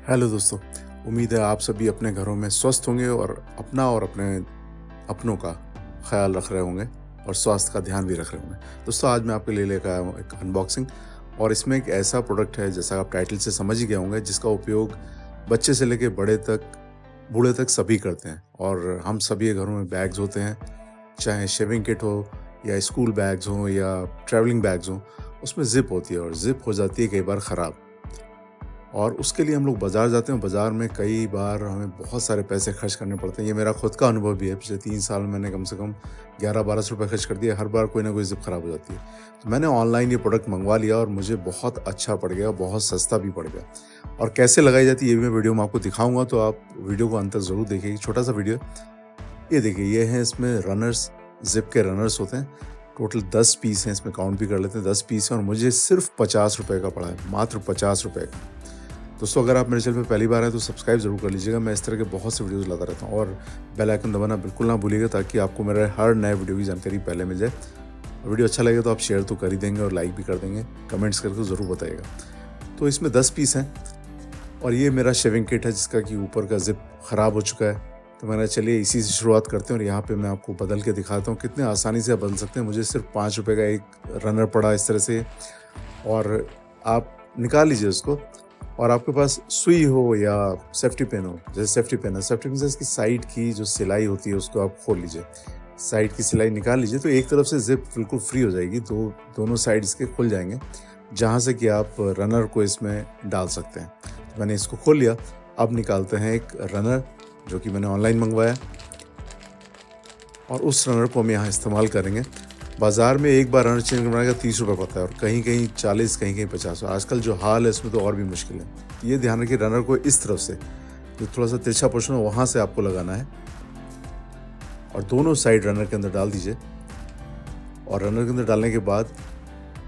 Hello दोस्तों, उम्मीद है आप सभी अपने घरों में स्वस्थ होंगे और अपना और अपने अपनों का ख्याल रख रहे होंगे और स्वास्थ्य का ध्यान भी रख रहे होंगे। दोस्तों, आज मैं आपके लिए लेकर आया हूँ एक अनबॉक्सिंग और इसमें एक ऐसा प्रोडक्ट है जैसा आप टाइटल से समझ ही गए होंगे, जिसका उपयोग बच्चे से लेकर बड़े तक, बूढ़े तक सभी करते हैं। और हम सभी घरों में बैग्स होते हैं, चाहे शेविंग किट हो या स्कूल बैग्स हों या ट्रैवलिंग बैग्स हों, उसमें ज़िप होती है और ज़िप हो जाती है कई बार ख़राब। और उसके लिए हम लोग बाज़ार जाते हैं बाज़ार में कई बार हमें बहुत सारे पैसे खर्च करने पड़ते हैं। ये मेरा खुद का अनुभव भी है। पिछले तीन साल मैंने कम से कम ग्यारह बारह सौ रुपये खर्च कर दिया हर बार कोई ना कोई जिप ख़राब हो जाती है। तो मैंने ऑनलाइन ये प्रोडक्ट मंगवा लिया और मुझे बहुत अच्छा पड़ गया बहुत सस्ता भी पड़ गया। और कैसे लगाई जाती है ये भी मैं वीडियो में आपको दिखाऊँगा तो आप वीडियो को अंत ज़रूर देखिए। छोटा सा वीडियो। ये देखिए, ये है इसमें रनर्स, जिप के रनर्स होते हैं। टोटल दस पीस हैं, इसमें काउंट भी कर लेते हैं। दस पीस हैं और मुझे सिर्फ़ पचास रुपये का पड़ा है, मात्र पचास रुपये का। दोस्तों, अगर आप मेरे चैनल पर पहली बार हैं तो सब्सक्राइब ज़रूर कर लीजिएगा। मैं इस तरह के बहुत से वीडियोस लाता रहता हूँ और बेल आइकन दबाना बिल्कुल ना भूलिएगा ताकि आपको मेरे हर नए वीडियो की जानकारी पहले मिल जाए। वीडियो अच्छा लगे तो आप शेयर तो कर ही देंगे और लाइक भी कर देंगे। कमेंट्स करके ज़रूर बताइएगा। तो इसमें दस पीस हैं और ये मेरा शेविंग किट है, जिसका कि ऊपर का जिप ख़राब हो चुका है। तो मैंने चलिए इसी से शुरुआत करते हैं और यहाँ पे मैं आपको बदल के दिखाता हूँ। कितने आसानी से बदल सकते हैं। मुझे सिर्फ़ पाँच रुपये का एक रनर पड़ा इस तरह से। और आप निकाल लीजिए उसको। और आपके पास सुई हो या सेफ्टी पेन हो, जैसे सेफ्टी पेन है सेफ्टी पेन से इसकी साइड की जो सिलाई होती है उसको आप खोल लीजिए। साइड की सिलाई निकाल लीजिए तो एक तरफ़ से जिप बिल्कुल फ्री हो जाएगी, दो, दोनों साइड इसके खुल जाएँगे, जहाँ से कि आप रनर को इसमें डाल सकते हैं। तो मैंने इसको खोल लिया, अब निकालते हैं एक रनर जो कि मैंने ऑनलाइन मंगवाया और उस रनर को हम यहाँ इस्तेमाल करेंगे। बाज़ार में एक बार रनर चेंज का तीस रुपये पड़ता है और कहीं कहीं चालीस, कहीं कहीं पचास। आजकल जो हाल है, इसमें तो और भी मुश्किल है। ये ध्यान रखिए रनर को इस तरफ़ से, जो थोड़ा सा तिरछा पोर्शन है, वहाँ से आपको लगाना है। और दोनों साइड रनर के अंदर डाल दीजिए। और रनर के अंदर डालने के बाद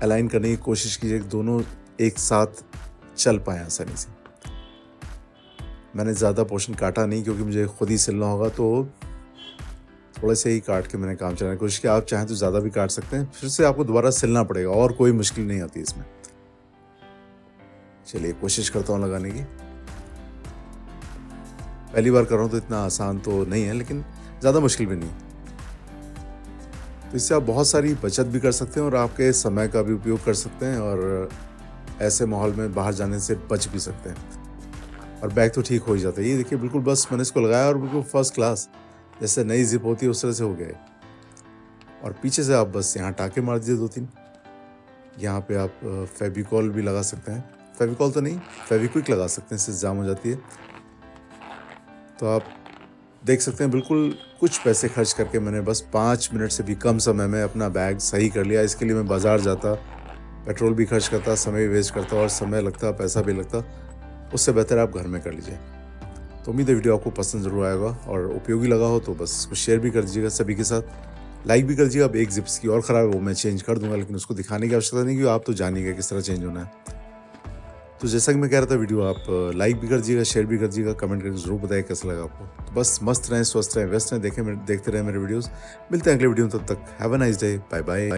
अलाइन करने की कोशिश कीजिए कि दोनों एक साथ चल पाए आसानी से। मैंने ज़्यादा पोर्शन काटा नहीं, क्योंकि मुझे खुद ही सिलना होगा तो थोड़े से ही काट के मैंने काम चलाने की कोशिश की। आप चाहें तो ज़्यादा भी काट सकते हैं। फिर से आपको दोबारा सिलना पड़ेगा, और कोई मुश्किल नहीं आती इसमें। चलिए, कोशिश करता हूँ लगाने की। पहली बार कर रहा हूँ तो इतना आसान तो नहीं है, लेकिन ज़्यादा मुश्किल भी नहीं। तो इससे आप बहुत सारी बचत भी कर सकते हैं और आपके समय का भी उपयोग कर सकते हैं और ऐसे माहौल में बाहर जाने से बच भी सकते हैं। और बैग तो ठीक हो ही जाता है। ये देखिए, बिल्कुल बस मैंने इसको लगाया और बिल्कुल फ़र्स्ट क्लास। जैसे नई जिप होती है, उस तरह से हो गए। और पीछे से आप बस यहाँ टाके मार दीजिए दो तीन। यहाँ पे आप फेविकॉल भी लगा सकते हैं। फेविकॉल तो नहीं, फेविक्विक लगा सकते हैं, इससे जाम हो जाती है। तो आप देख सकते हैं, बिल्कुल कुछ पैसे खर्च करके मैंने बस पाँच मिनट से भी कम समय में अपना बैग सही कर लिया। इसके लिए मैं बाज़ार जाता, पेट्रोल भी खर्च करता, समय भी वेस्ट करता और समय लगता, पैसा भी लगता। उससे बेहतर आप घर में कर लीजिए। तो उम्मीद है वीडियो आपको पसंद ज़रूर आएगा और उपयोगी लगा हो तो बस इसको शेयर भी कर दीजिएगा सभी के साथ। लाइक भी कर दीजिएगा अब एक जिप्स की और ख़राब है, वो मैं चेंज कर दूँगा, लेकिन उसको दिखाने की आवश्यकता नहीं क्योंकि आप तो जानिएगा किस तरह चेंज होना है। तो जैसा कि मैं कह रहा था, वीडियो आप लाइक भी कर दीजिएगा शेयर भी कर दीजिएगा कमेंट करके ज़रूर बताइए कैसा लगा आपको। तो बस मस्त रहें, स्वस्थ रहें, व्यस्त रहें, देखें देखते रहें मेरे वीडियोस मिलते हैं अगले वीडियो तब तक have a nice day bye bye